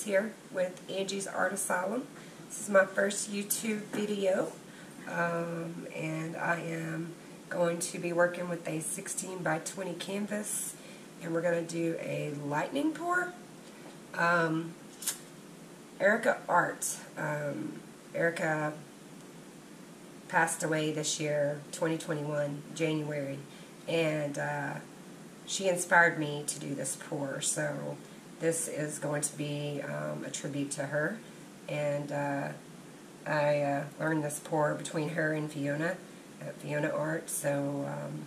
here with Angie's Art Asylum. This is my first YouTube video um, and I am going to be working with a 16 by 20 canvas and we're going to do a lightning pour. Um, Erika Art, um, Erika passed away this year, 2021, January, and uh, she inspired me to do this pour. So this is going to be um, a tribute to her. And uh, I uh, learned this pour between her and Fiona at Fiona Art. So um,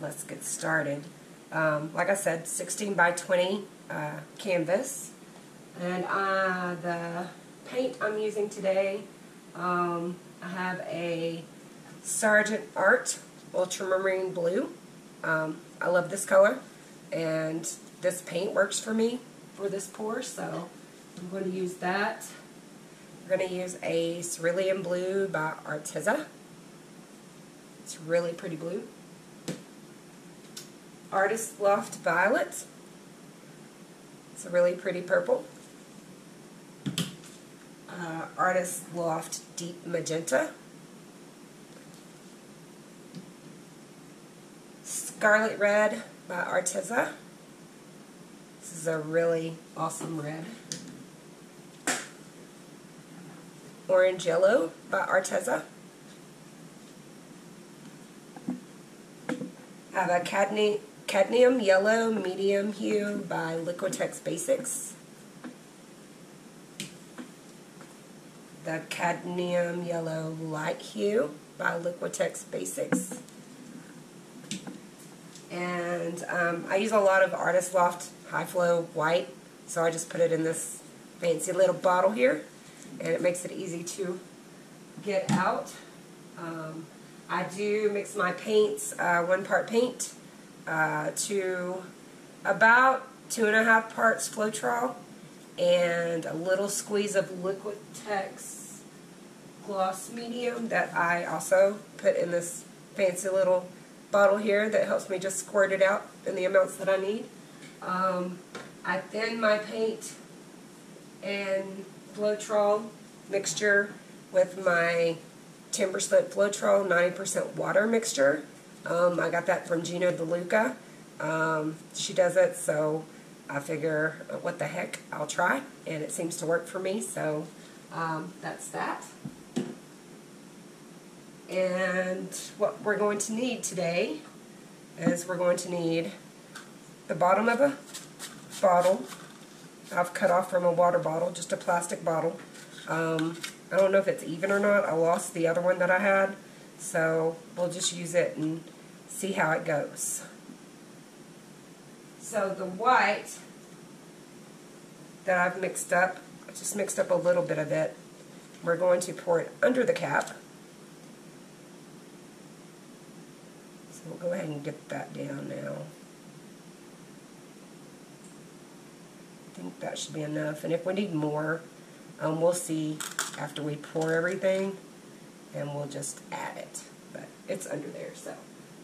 let's get started. Um, like I said, 16 by 20 uh, canvas. And uh, the paint I'm using today, um, I have a Sargent Art Ultramarine Blue. Um, I love this color and this paint works for me for this pour so I'm going to use that. We're going to use a Cerulean Blue by Arteza. It's really pretty blue. Artist Loft Violet. It's a really pretty purple. Uh, Artist Loft Deep Magenta. Scarlet Red by Arteza. This is a really awesome red. Orange Yellow by Arteza. I have a cadmi cadmium yellow medium hue by Liquitex Basics. The cadmium yellow light hue by Liquitex Basics. And um, I use a lot of Artist Loft High Flow White, so I just put it in this fancy little bottle here, and it makes it easy to get out. Um, I do mix my paints, uh, one part paint uh, to about two and a half parts Floetrol and a little squeeze of Liquid Liquitex gloss medium that I also put in this fancy little bottle here that helps me just squirt it out in the amounts that I need. Um, I thin my paint and Floetrol mixture with my Timberslip Floetrol 90% water mixture. Um, I got that from Gino DeLuca. Um, she does it, so I figure, uh, what the heck, I'll try, and it seems to work for me, so um, that's that. And what we're going to need today is we're going to need the bottom of a bottle. I've cut off from a water bottle, just a plastic bottle. Um, I don't know if it's even or not. I lost the other one that I had. So we'll just use it and see how it goes. So the white that I've mixed up, just mixed up a little bit of it. We're going to pour it under the cap. We'll go ahead and get that down now. I think that should be enough. And if we need more, um, we'll see after we pour everything and we'll just add it. But it's under there, so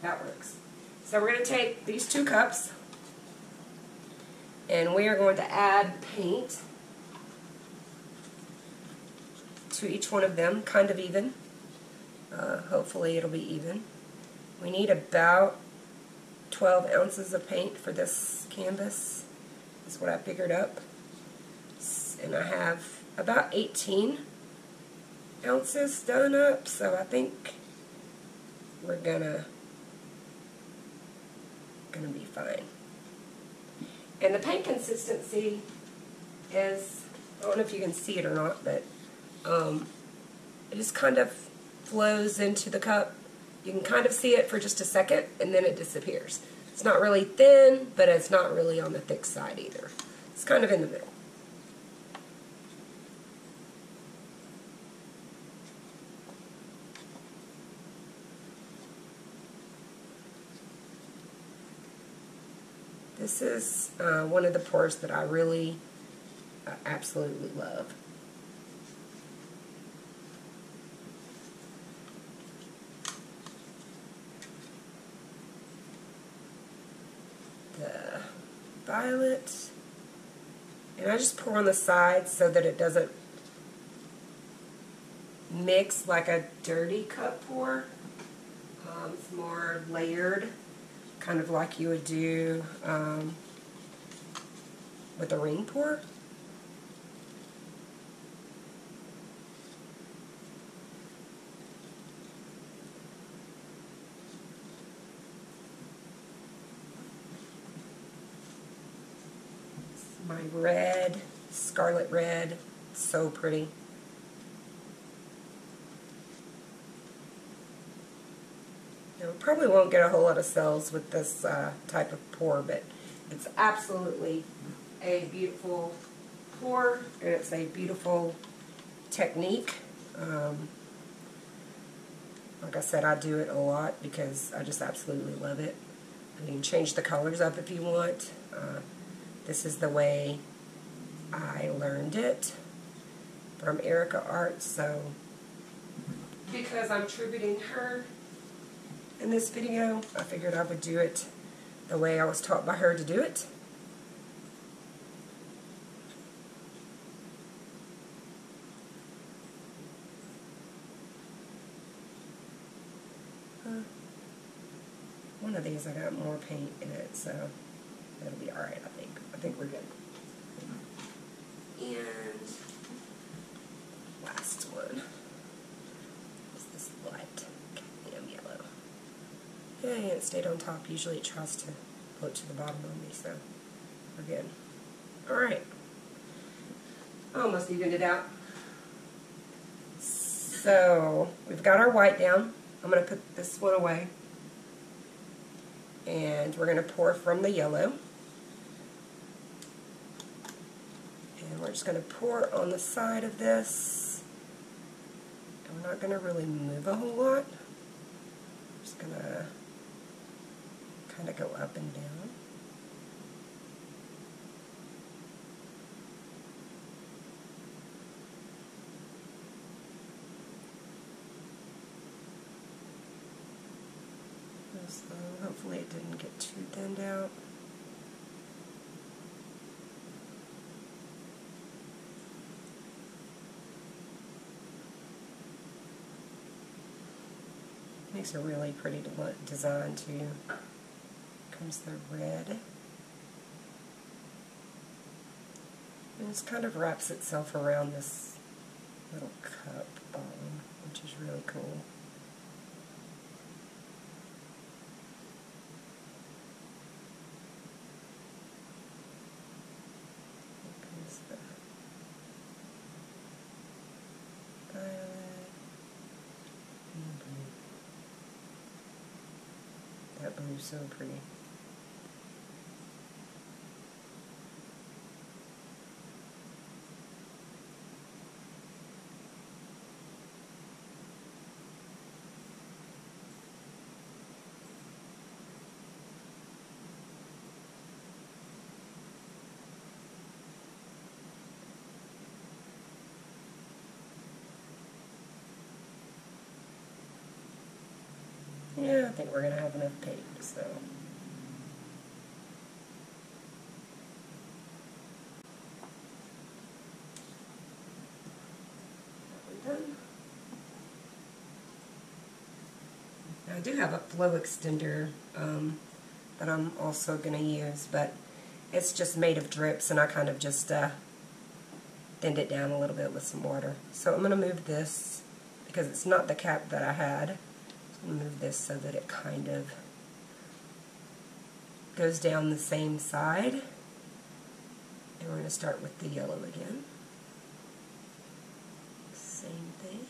that works. So we're going to take these two cups and we are going to add paint to each one of them, kind of even. Uh, hopefully it'll be even. We need about 12 ounces of paint for this canvas. Is what I figured up. And I have about 18 ounces done up, so I think we're gonna gonna be fine. And the paint consistency is, I don't know if you can see it or not, but um, it just kind of flows into the cup you can kind of see it for just a second, and then it disappears. It's not really thin, but it's not really on the thick side either. It's kind of in the middle. This is uh, one of the pours that I really uh, absolutely love. Violet And I just pour on the sides so that it doesn't mix like a dirty cup pour. Um, it's more layered, kind of like you would do um, with a ring pour. Red, scarlet red, so pretty. Now, probably won't get a whole lot of cells with this uh, type of pour, but it's absolutely a beautiful pour, and it's a beautiful technique. Um, like I said, I do it a lot because I just absolutely love it. You can change the colors up if you want. Uh, this is the way I learned it from Erika Art, so. Because I'm tributing her in this video, I figured I would do it the way I was taught by her to do it. One of these I got more paint in it, so it'll be alright, I think. I think we're good. And last one is this light cadmium yellow. Yeah, it stayed on top. Usually it tries to float to the bottom on me, so we're good. Alright. Almost evened it out. So, we've got our white down. I'm going to put this one away. And we're going to pour from the yellow. And we're just going to pour on the side of this. And we're not going to really move a whole lot. I'm just going to kind of go up and down. So um, hopefully it didn't get too thinned out. Makes a really pretty design too. Comes the red. And this kind of wraps itself around this little cup bottom, which is really cool. That blue's so pretty. Yeah, I think we're going to have enough paint, so. I do have a flow extender um, that I'm also going to use, but it's just made of drips, and I kind of just uh, thinned it down a little bit with some water. So I'm going to move this, because it's not the cap that I had, move this so that it kind of goes down the same side. And we're going to start with the yellow again. Same thing.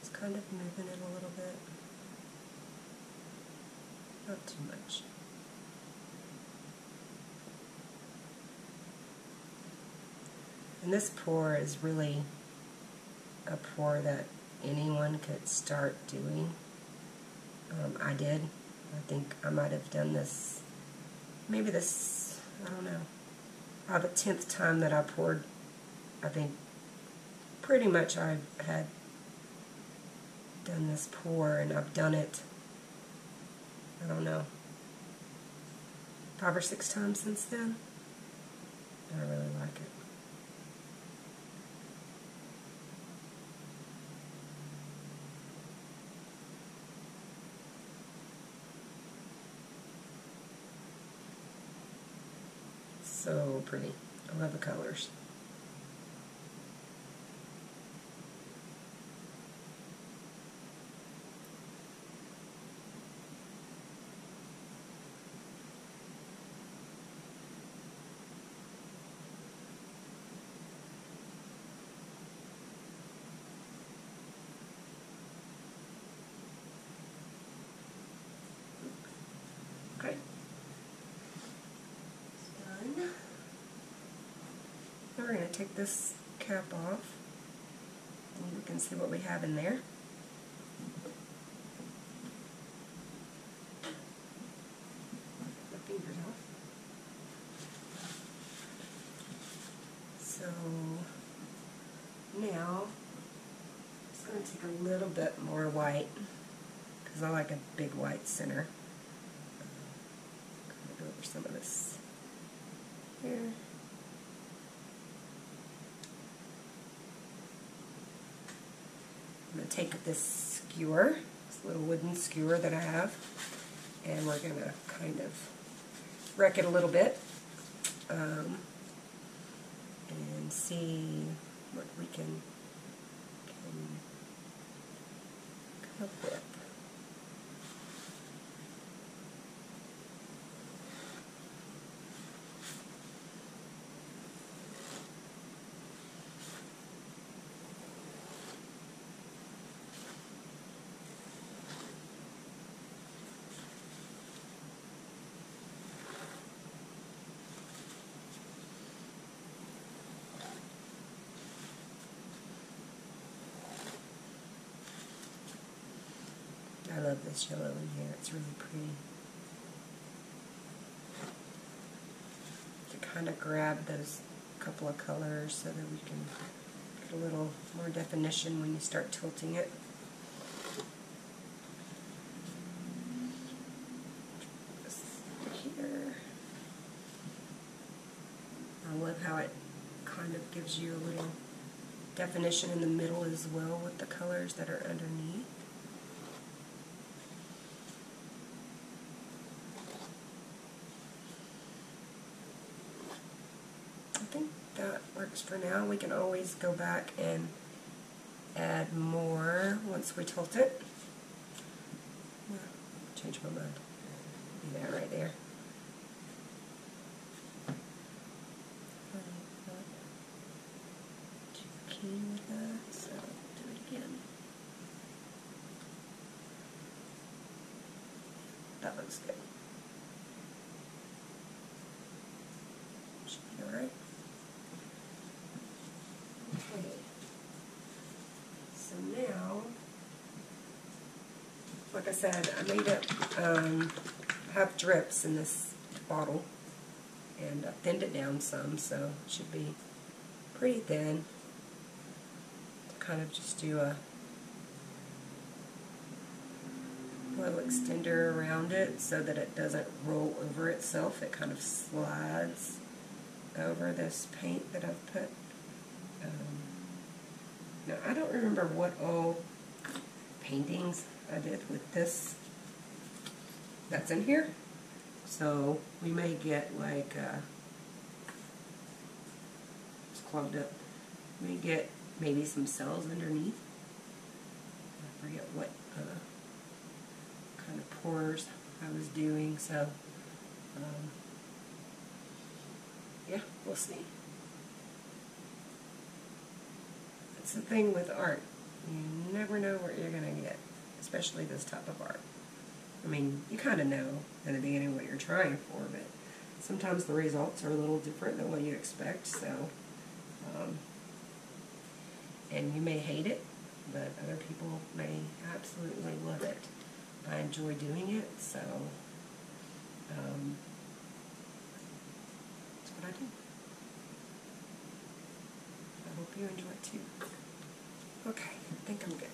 Just kind of moving it a little bit. Not too much. And this pour is really a pour that anyone could start doing. Um, I did. I think I might have done this, maybe this, I don't know, about the 10th time that I poured, I think pretty much I had done this pour and I've done it, I don't know, five or six times since then. I really like it. So pretty. I love the colors. Okay. It's done. Now we're going to take this cap off and you can see what we have in there. My fingers off. So now I'm just going to take a little bit more white because I like a big white center. I'm going to go over some of this here. I'm going to take this skewer, this little wooden skewer that I have, and we're going to kind of wreck it a little bit um, and see what we can, can come up with. I love this yellow in here. It's really pretty. To kind of grab those couple of colors so that we can get a little more definition when you start tilting it. Here. I love how it kind of gives you a little definition in the middle as well with the colors that are underneath. I think that works for now. We can always go back and add more once we tilt it. Change my mind. Be that right there. Do. That looks good. Should be alright. Okay. So now, like I said, I made it um, have drips in this bottle and I thinned it down some, so it should be pretty thin. Kind of just do a little extender around it so that it doesn't roll over itself. It kind of slides over this paint that I've put. Um, now, I don't remember what all paintings I did with this that's in here. So we may get like, uh, it's clogged up. We may get maybe some cells underneath. I forget what uh, kind of pours I was doing, so um, yeah, we'll see. That's the thing with art. You never know what you're going to get, especially this type of art. I mean, you kind of know in the beginning what you're trying for, but sometimes the results are a little different than what you expect, so, um, and you may hate it, but other people may absolutely love it. I enjoy doing it, so, um, that's what I do. I hope you enjoy it too. Okay, I think I'm good.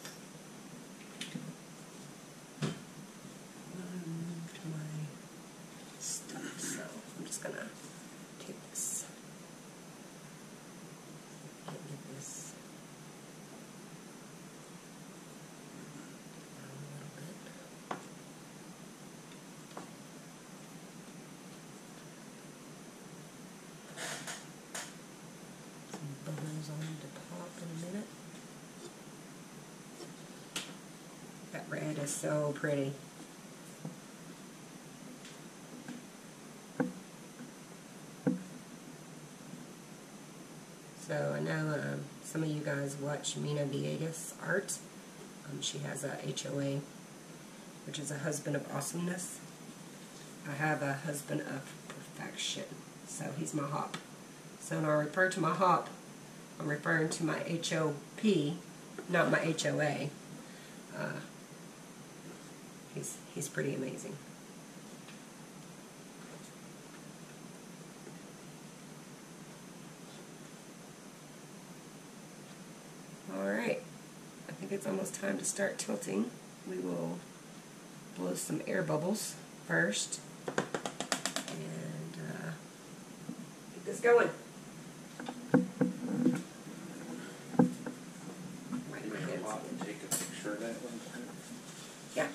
Let me move to my stuff, so. in a minute. That red is so pretty. So I know um, some of you guys watch Mina Villegas art. Um, she has a HOA, which is a husband of awesomeness. I have a husband of perfection. So he's my hop. So when I refer to my hop, I'm referring to my HOP, not my HOA. Uh, he's, he's pretty amazing. Alright, I think it's almost time to start tilting. We will blow some air bubbles first. And uh, get this going. Right, my head's- Bob, take a picture of that one time. Yeah.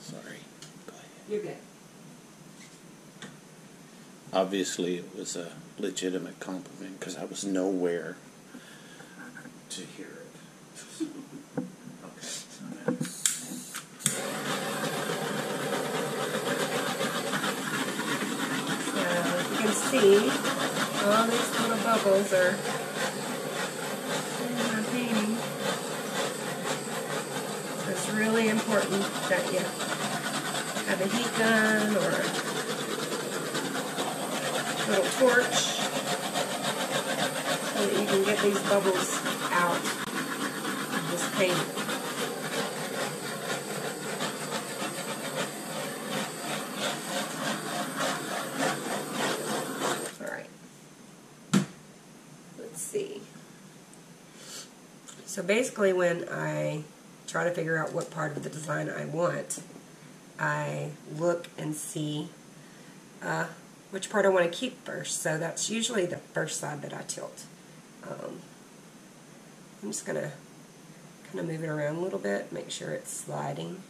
Sorry. Go ahead. You're good. Obviously, it was a legitimate compliment because I was nowhere to hear it. okay. So you can see, all these little bubbles are in my painting. So it's really important that you have a heat gun or little torch so that you can get these bubbles out of this paint. Alright. Let's see. So basically when I try to figure out what part of the design I want, I look and see uh, which part I want to keep first. So that's usually the first side that I tilt. Um, I'm just going to kind of move it around a little bit, make sure it's sliding.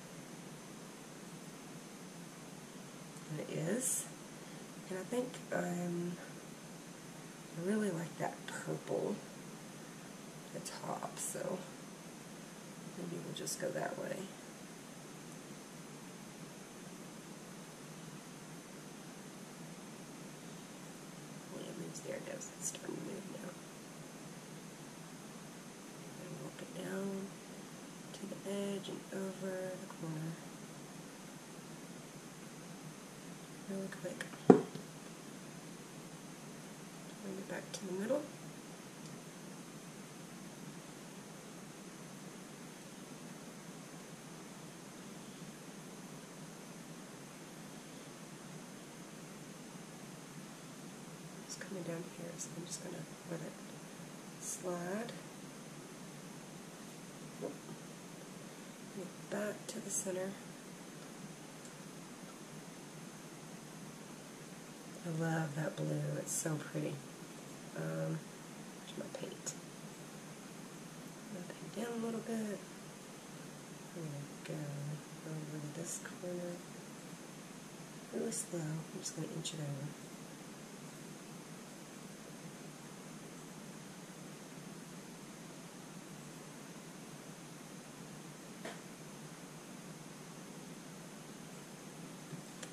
And it is. And I think um, I really like that purple at the top, so maybe we'll just go that way. When it moves, there it goes. It's starting to move now. And walk it down to edge over the corner. Really quick. Bring it back to the middle. It's coming down here, so I'm just going to let it slide. Bring it back to the center. I love that blue. It's so pretty. Um, where's my paint? I'm paint down a little bit. I'm gonna go over to this corner. Really slow. I'm just gonna inch it over.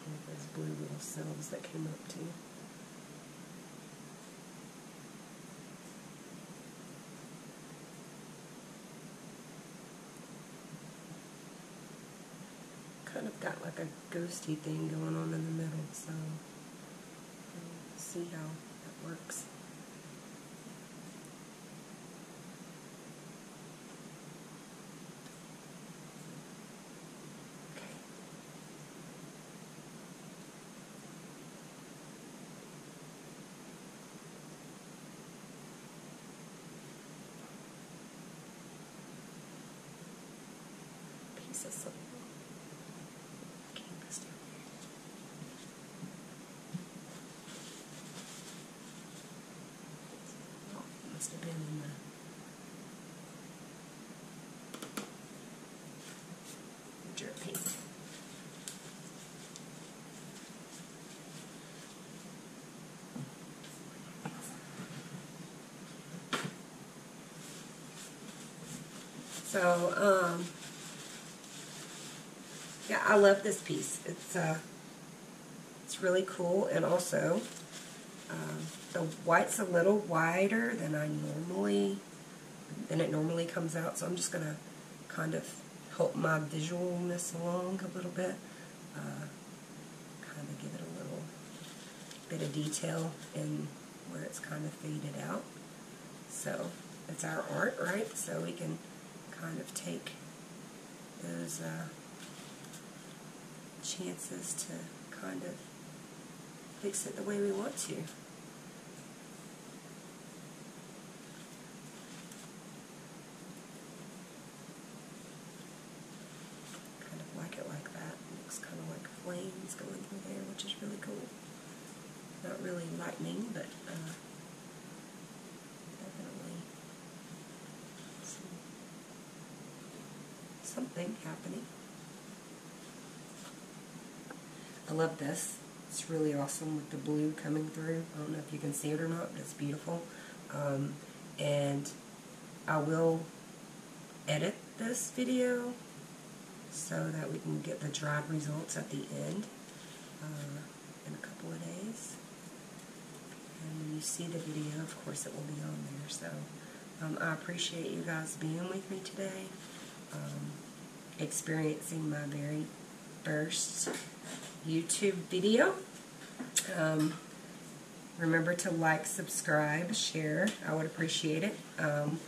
And those cells that came up too. Kind of got like a ghosty thing going on in the middle, so we'll see how that works. So, um, I love this piece. It's uh, it's really cool, and also um, the white's a little wider than I normally than it normally comes out. So I'm just gonna kind of help my visualness along a little bit. Uh, kind of give it a little bit of detail in where it's kind of faded out. So it's our art, right? So we can kind of take those uh, chances to kind of fix it the way we want to. Kind of like it like that. It looks kind of like flames going through there, which is really cool. Not really lightning, but uh, definitely some, something happening. I love this. It's really awesome with the blue coming through. I don't know if you can see it or not, but it's beautiful. Um, and I will edit this video so that we can get the dried results at the end uh, in a couple of days. And when you see the video, of course, it will be on there. So um, I appreciate you guys being with me today, um, experiencing my very first YouTube video. Um, remember to like, subscribe, share. I would appreciate it. Um,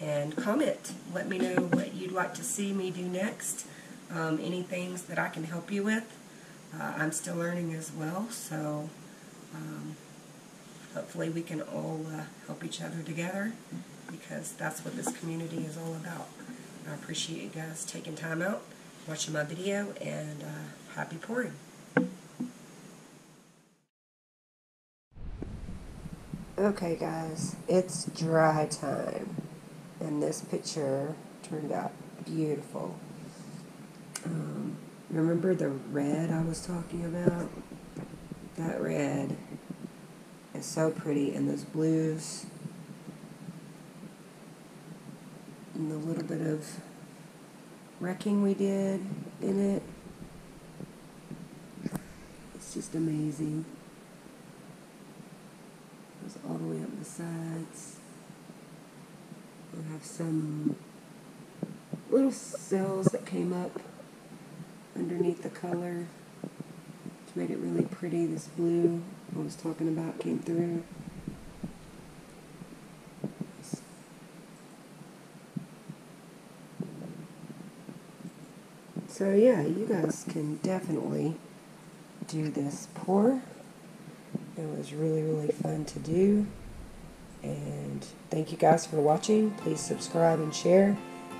and comment. Let me know what you'd like to see me do next. Um, any things that I can help you with. Uh, I'm still learning as well, so um, hopefully we can all uh, help each other together because that's what this community is all about. I appreciate you guys taking time out, watching my video, and uh, happy pouring. Okay guys, it's dry time and this picture turned out beautiful. Um, remember the red I was talking about? That red is so pretty and those blues and the little bit of wrecking we did in it. It's just amazing goes all the way up the sides. we have some little cells that came up underneath the color, which made it really pretty. This blue I was talking about came through. So yeah, you guys can definitely do this pour. It was really, really fun to do. And thank you guys for watching. Please subscribe and share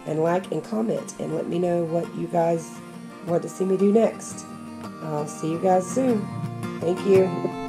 and like and comment and let me know what you guys want to see me do next. I'll see you guys soon. Thank you.